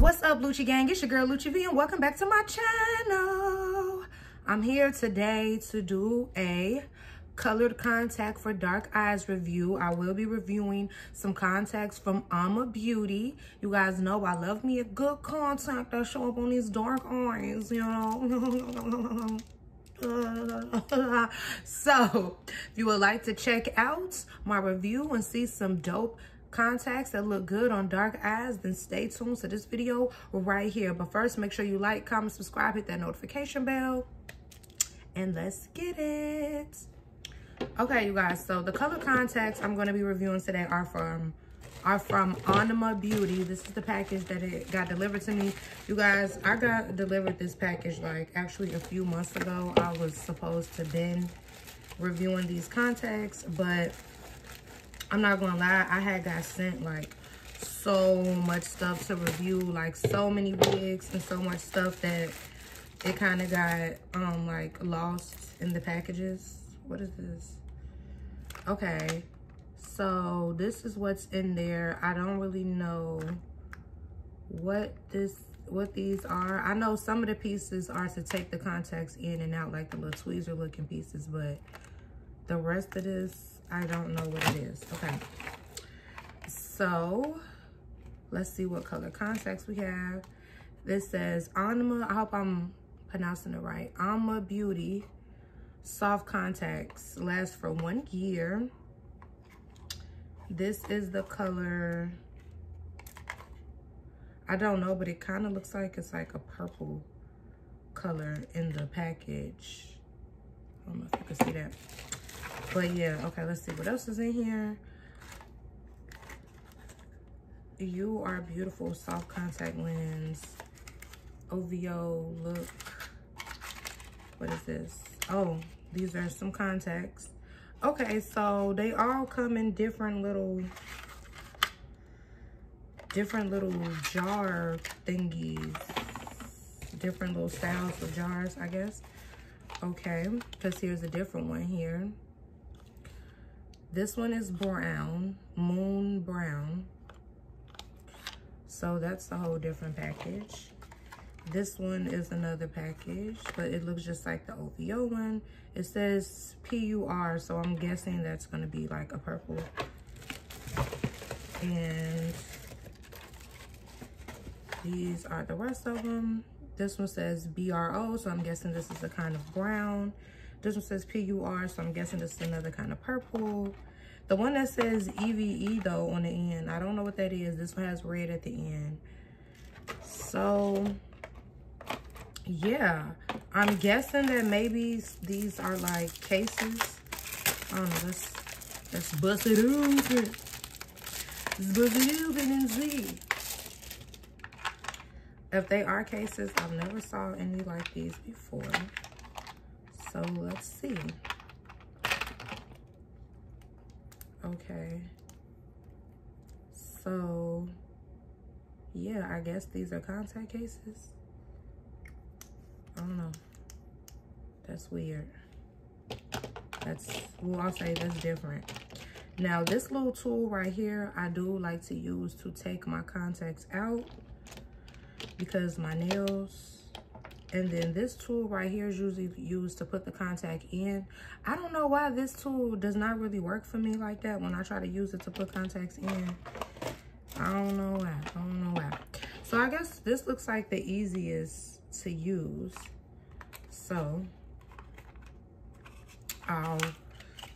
What's up, Lucci Gang? It's your girl, Lucci Vee, and welcome back to my channel. I'm here today to do a colored contact for dark eyes review. I will be reviewing some contacts from Anma Beauty. You guys know I love me a good contact that show up on these dark eyes, you know. so if you would like to check out my review and see some dope contacts that look good on dark eyes, then stay tuned to this video right here. But first, make sure you like, comment, subscribe, hit that notification bell, and let's get it. Okay, you guys, so the color contacts I'm going to be reviewing today are from are from Anima Beauty. This is the package that it got delivered to me. You guys, I got delivered this package like actually a few months ago. I was supposed to been reviewing these contacts, but I'm not gonna lie, I had got sent like so much stuff to review, like so many wigs and so much stuff that it kind of got um like lost in the packages. What is this? Okay, so this is what's in there. I don't really know what this what these are. I know some of the pieces are to take the contacts in and out like the little tweezer looking pieces, but the rest of this I don't know what it is. Okay. So let's see what color contacts we have. This says Anima. I hope I'm pronouncing it right. Anma Beauty soft contacts last for one year. This is the color. I don't know, but it kind of looks like it's like a purple color in the package. I don't know if you can see that. But yeah, okay, let's see what else is in here. You are beautiful soft contact lens. OVO look. What is this? Oh, these are some contacts. Okay, so they all come in different little different little jar thingies. Different little styles of jars, I guess. Okay, because here's a different one here. This one is brown, moon brown. So that's a whole different package. This one is another package, but it looks just like the OVO one. It says PUR, so I'm guessing that's gonna be like a purple. And these are the rest of them. This one says BRO, so I'm guessing this is a kind of brown. This one says PUR, so I'm guessing this is another kind of purple. The one that says EVE, though, on the end, I don't know what that is. This one has red at the end. So, yeah. I'm guessing that maybe these are like cases. I don't know. Let's, let's bust it open. Let's bust it open and see. If they are cases, I've never saw any like these before. So let's see. Okay. So, yeah, I guess these are contact cases. I don't know. That's weird. That's, well, I'll say that's different. Now, this little tool right here, I do like to use to take my contacts out because my nails and then this tool right here is usually used to put the contact in. I don't know why this tool does not really work for me like that when I try to use it to put contacts in. I don't know why. I don't know why. So I guess this looks like the easiest to use. So I'll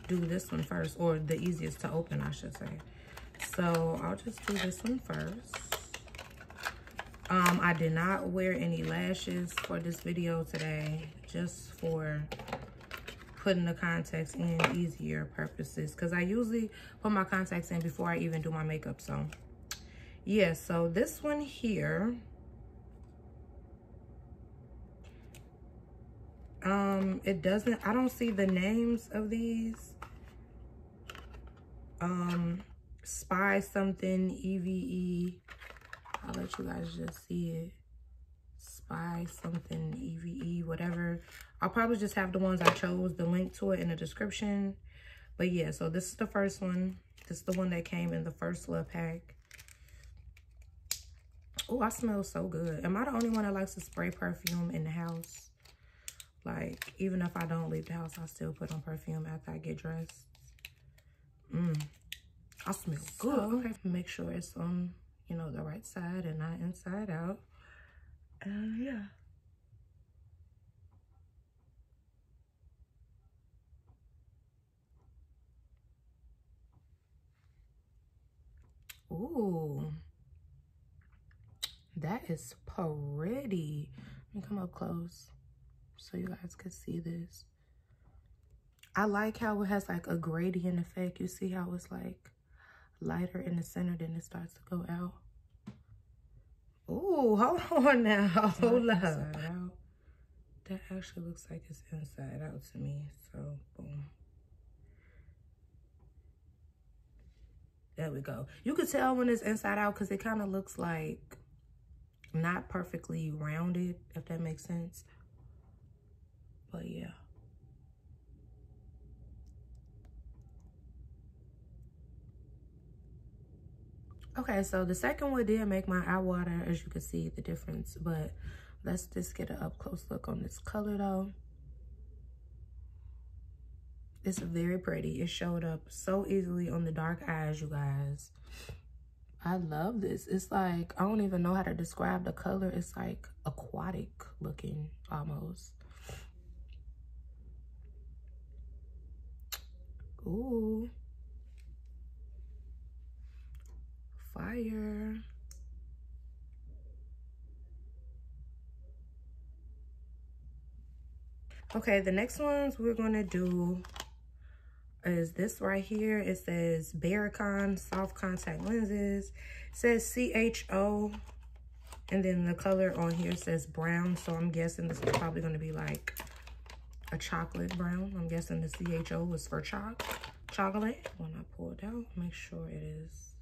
do this one first, or the easiest to open, I should say. So I'll just do this one first. Um, I did not wear any lashes for this video today, just for putting the contacts in easier purposes because I usually put my contacts in before I even do my makeup. So yeah, so this one here, um, it doesn't, I don't see the names of these. Um, Spy something, EVE, I'll let you guys just see it. Spy something, EVE, whatever. I'll probably just have the ones I chose, the link to it in the description. But yeah, so this is the first one. This is the one that came in the first love pack. Oh, I smell so good. Am I the only one that likes to spray perfume in the house? Like, even if I don't leave the house, I still put on perfume after I get dressed. Mmm. I smell good. So, okay. Make sure it's on, you know, the right side and not inside out. And yeah. Ooh. That is pretty. Let me come up close so you guys can see this. I like how it has like a gradient effect. You see how it's like lighter in the center, then it starts to go out. Ooh, hold on now. Hold up. That actually looks like it's inside out to me. So, boom. There we go. You could tell when it's inside out because it kind of looks like not perfectly rounded, if that makes sense. But yeah. Okay, so the second one did make my eye water, as you can see the difference. But let's just get an up close look on this color though. It's very pretty. It showed up so easily on the dark eyes, you guys. I love this. It's like, I don't even know how to describe the color. It's like aquatic looking almost. Ooh. Fire. Okay, the next ones we're to do is this right here. It says Baricon Soft Contact Lenses. It says CHO. And then the color on here says brown. So I'm guessing this is probably going to be like a chocolate brown. I'm guessing the CHO was for choc chocolate. When I pull it out, make sure it is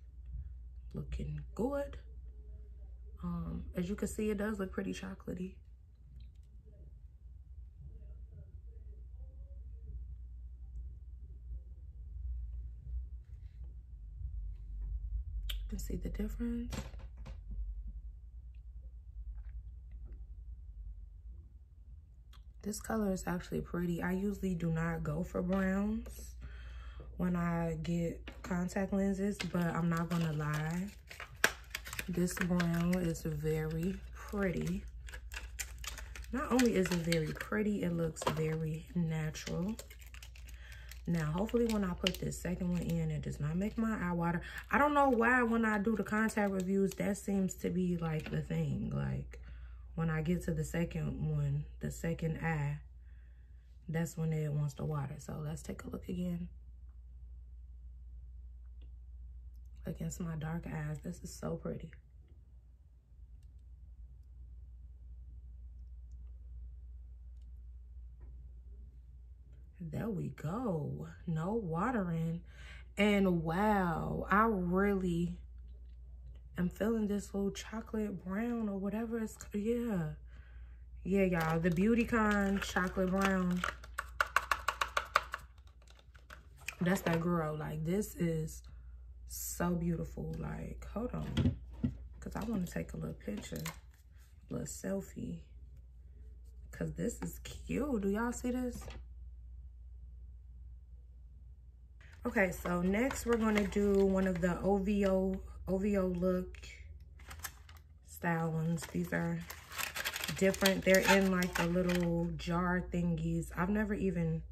looking good. Um, as you can see, it does look pretty chocolatey. You can see the difference. This color is actually pretty. I usually do not go for browns when I get contact lenses, but I'm not gonna lie. This brown is very pretty. Not only is it very pretty, it looks very natural. Now, hopefully when I put this second one in, it does not make my eye water. I don't know why when I do the contact reviews, that seems to be like the thing. Like when I get to the second one, the second eye, that's when it wants to water. So let's take a look again. Against my dark eyes, this is so pretty. There we go. No watering. And wow, I really am feeling this little chocolate brown or whatever it's, yeah. Yeah, y'all, the Beautycon chocolate brown. That's that girl. Like, this is so beautiful. Like, hold on. Because I want to take a little picture, a little selfie. Because this is cute. Do y'all see this? Okay, so next we're going to do one of the OVO, OVO look style ones. These are different. They're in like the little jar thingies. I've never even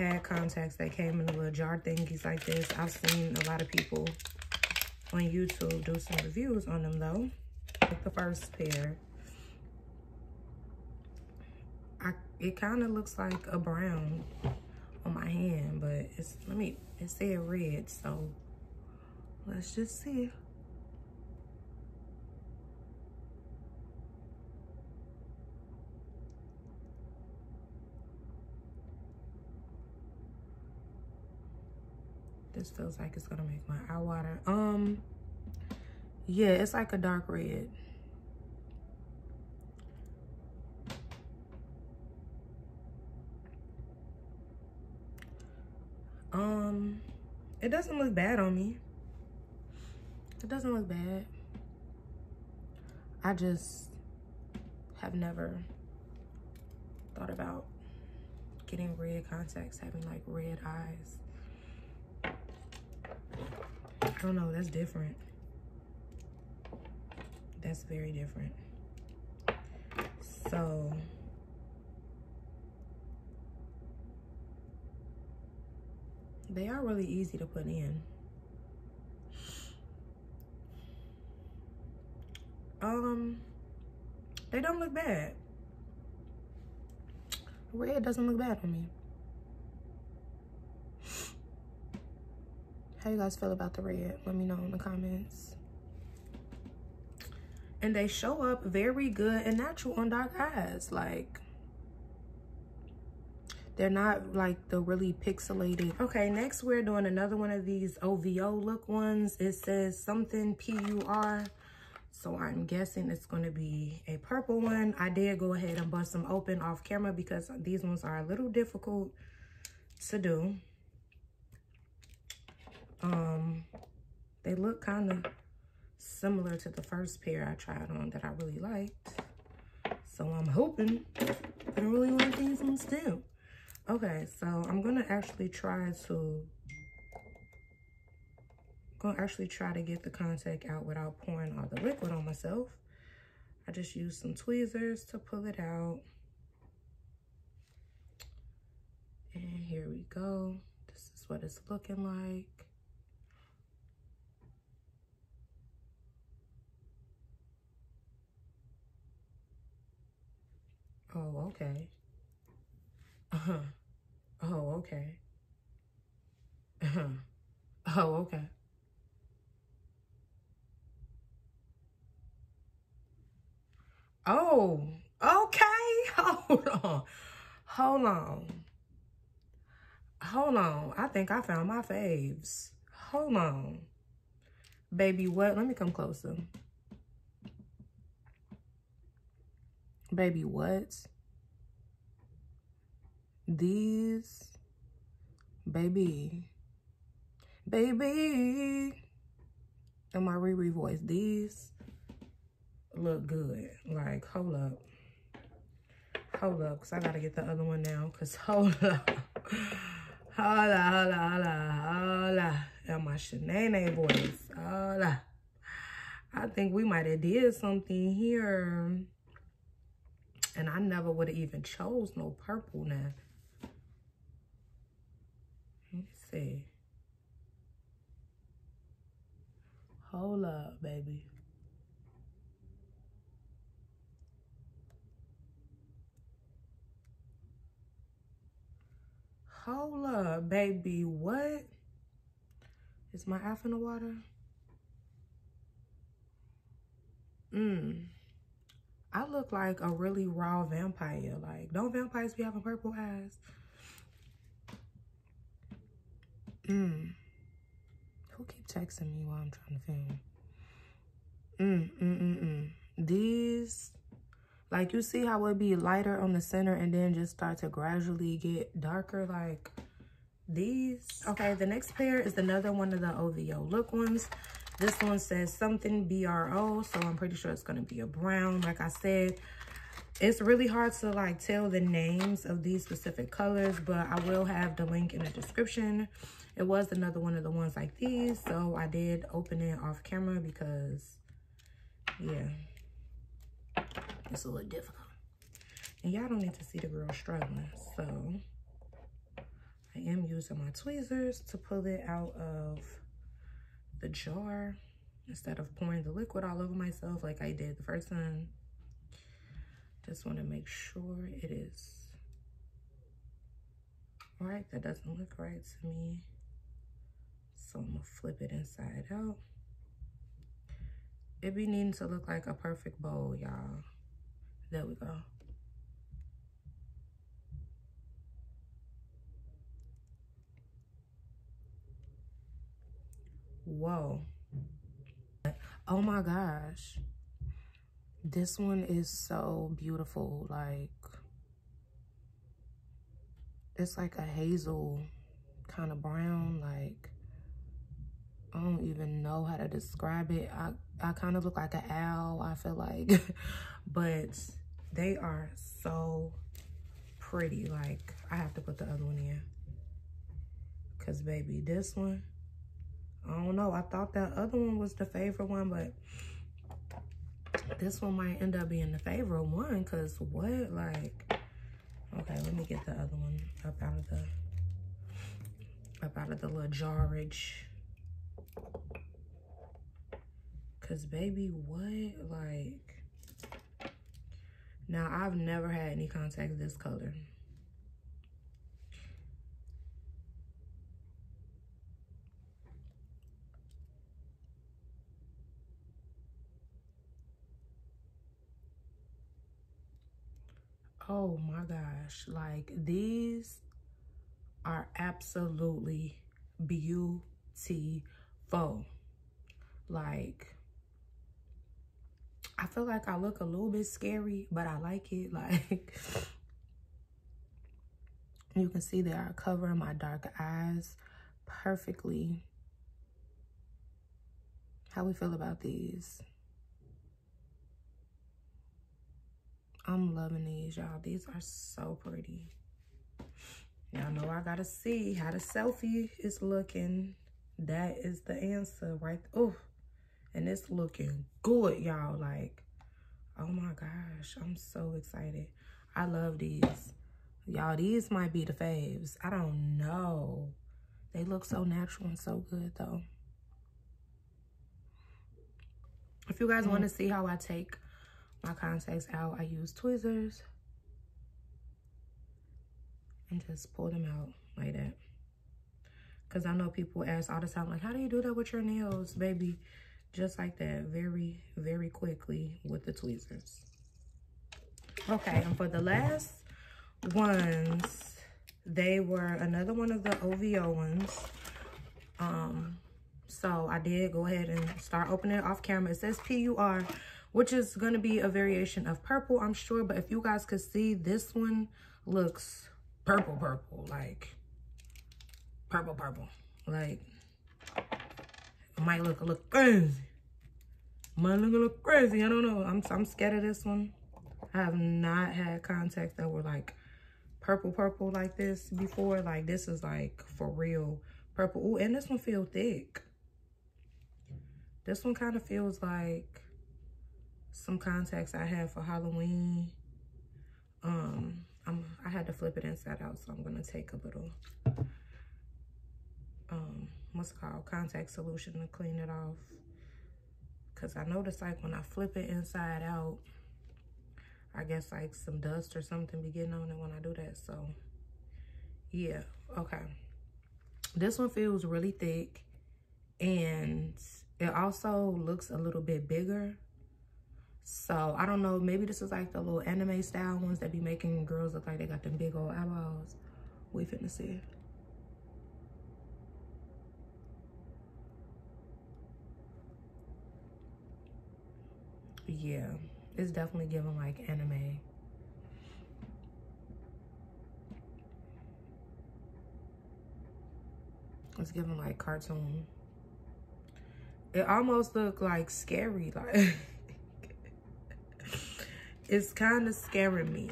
had contacts that came in the little jar thingies like this. I've seen a lot of people on YouTube do some reviews on them though. Like the first pair. I, it kind of looks like a brown on my hand, but it's, let me, it said red, so let's just see. This feels like it's gonna make my eye water. Um, yeah, it's like a dark red. Um, it doesn't look bad on me. It doesn't look bad. I just have never thought about getting red contacts, having like red eyes. I don't know, that's different. That's very different. So, they are really easy to put in. Um, they don't look bad. Red doesn't look bad on me. How you guys feel about the red? Let me know in the comments. And they show up very good and natural on dark eyes. Like, they're not like the really pixelated. Okay, next we're doing another one of these OVO look ones. It says something P-U-R. So I'm guessing it's going to be a purple one. I did go ahead and bust them open off camera because these ones are a little difficult to do. Um, they look kind of similar to the first pair I tried on that I really liked. So I'm hoping I really like these ones too. Okay, so I'm gonna actually try to gonna actually try to get the contact out without pouring all the liquid on myself. I just used some tweezers to pull it out. And here we go. This is what it's looking like. Oh, okay. Uh-huh. Oh, okay. Uh-huh. Oh, okay. Oh, okay. Hold on. Hold on. Hold on. I think I found my faves. Hold on. Baby, what? Let me come closer. Baby, what? These. Baby. Baby. And my Riri voice. These look good. Like, hold up. Hold up, because I got to get the other one now. Because hold up. Hold up, hold up, hold up, hold up. And my Shanae voice. Hold up. I think we might have did something here. And I never would have even chose no purple now. Let me see. Hold up, baby. Hold up, baby. What? Is my ass in the water? Mmm. I look like a really raw vampire. Like, don't vampires be having purple eyes? Mmm. Who keep texting me while I'm trying to film? Mmm, mmm, mmm, mmm. These like you see how it be lighter on the center and then just start to gradually get darker like these. Okay, the next pair is another one of the OVO look ones. This one says something BRO, so I'm pretty sure it's gonna be a brown. Like I said, it's really hard to like tell the names of these specific colors, but I will have the link in the description. It was another one of the ones like these, so I did open it off camera because, yeah. It's a little difficult. And y'all don't need to see the girl struggling. So I am using my tweezers to pull it out of the jar instead of pouring the liquid all over myself like I did the first time. Just want to make sure it is right. That doesn't look right to me. So I'm going to flip it inside out. It be needing to look like a perfect bowl, y'all. There we go. Whoa. Oh my gosh. This one is so beautiful. Like, it's like a hazel kind of brown. Like, I don't even know how to describe it. I, I kind of look like an owl, I feel like. but they are so pretty. Like, I have to put the other one in. Because, baby, this one, I don't know. I thought that other one was the favorite one, but this one might end up being the favorite one. Because what? Like, okay, let me get the other one up out of the, up out of the little jarage. Because, baby, what? Like, now, I've never had any contacts this color. Oh my gosh. Like, these are absolutely beautiful. Like, I feel like I look a little bit scary, but I like it. Like, you can see they are covering my dark eyes perfectly. How we feel about these? I'm loving these, y'all. These are so pretty. Y'all know I gotta see how the selfie is looking. That is the answer right. Oh, and it's looking good, y'all. Like, oh my gosh, I'm so excited. I love these. Y'all, these might be the faves. I don't know. They look so natural and so good, though. If you guys mm. want to see how I take my contacts out, I use tweezers and just pull them out like that. Because I know people ask all the time, like, how do you do that with your nails, baby? just like that very very quickly with the tweezers okay and for the last ones they were another one of the ovo ones um so i did go ahead and start opening it off camera it says pur which is going to be a variation of purple i'm sure but if you guys could see this one looks purple purple like purple purple like might look a look crazy. Might look a little crazy. I don't know. I'm I'm scared of this one. I have not had contacts that were like purple purple like this before. Like this is like for real purple. Ooh, and this one feels thick. This one kind of feels like some contacts I had for Halloween. Um, I'm I had to flip it inside out, so I'm gonna take a little um what's called contact solution to clean it off because i noticed like when i flip it inside out i guess like some dust or something be getting on it when i do that so yeah okay this one feels really thick and it also looks a little bit bigger so i don't know maybe this is like the little anime style ones that be making girls look like they got them big old eyeballs we finna see yeah, it's definitely giving like anime. It's giving like cartoon. It almost looked like scary. Like it's kind of scaring me.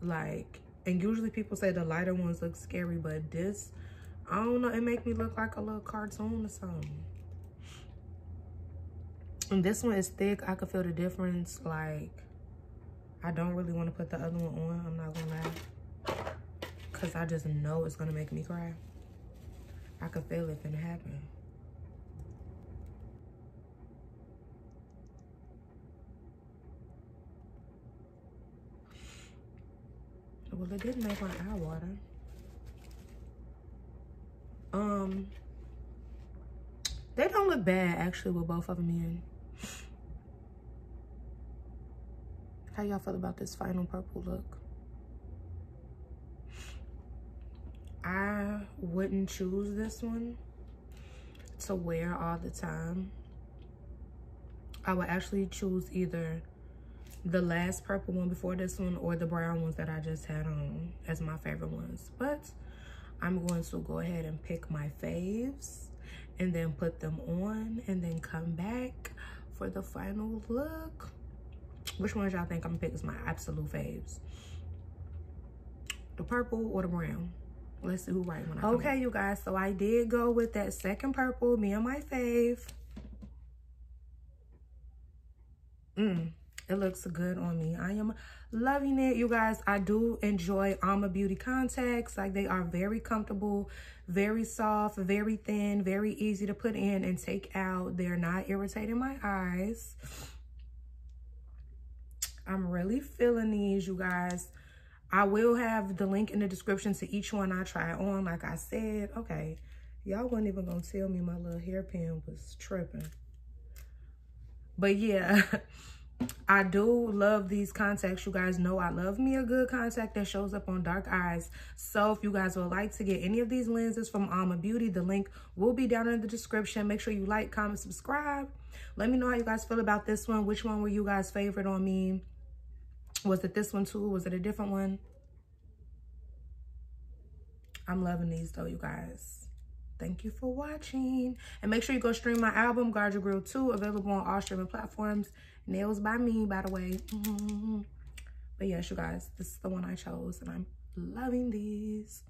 Like, and usually people say the lighter ones look scary, but this, I don't know, it make me look like a little cartoon or something. And this one is thick. I could feel the difference. Like, I don't really want to put the other one on. I'm not going to lie. Because I just know it's going to make me cry. I could feel it finna happen. Well, it didn't make my eye water. Um, they don't look bad, actually, with both of them in. How y'all feel about this final purple look? I wouldn't choose this one. to wear all the time, I would actually choose either the last purple one before this one or the brown ones that I just had on as my favorite ones. But I'm going to go ahead and pick my faves and then put them on and then come back for the final look. Which ones y'all think I'm gonna pick as my absolute faves? The purple or the brown? Let's see who right when I Okay, you guys, so I did go with that second purple, me and my fave. Mmm, it looks good on me. I am loving it. You guys, I do enjoy Anma Beauty contacts. Like they are very comfortable, very soft, very thin, very easy to put in and take out. They're not irritating my eyes. I'm really feeling these, you guys. I will have the link in the description to each one I try on. Like I said, okay, y'all wasn't even gonna tell me my little hairpin was tripping. But yeah, I do love these contacts. You guys know I love me a good contact that shows up on dark eyes. So if you guys would like to get any of these lenses from Anma Beauty, the link will be down in the description. Make sure you like, comment, subscribe. Let me know how you guys feel about this one. Which one were you guys favorite on me? Was it this one too? Was it a different one? I'm loving these though, you guys. Thank you for watching. And make sure you go stream my album, Guard Your Grill 2, available on all streaming platforms. Nails by me, by the way. Mm -hmm. But yes, you guys, this is the one I chose and I'm loving these.